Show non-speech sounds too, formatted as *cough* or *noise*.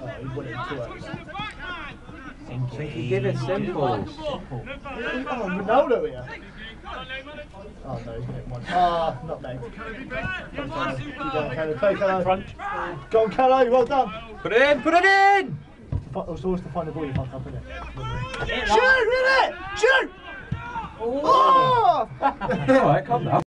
Oh, he won it twice. Give it simple. Oh, Ronaldo here. Oh no, he's getting one. Ah, oh, not named. Keep going, Kelly. Play, Kelly. Front. Go on, Kelly. Well done. Put it in, put it in! Fi- It's always to find the ball you can't up in it. Shoot, really! Shoot! Oh! *laughs* Alright, calm down.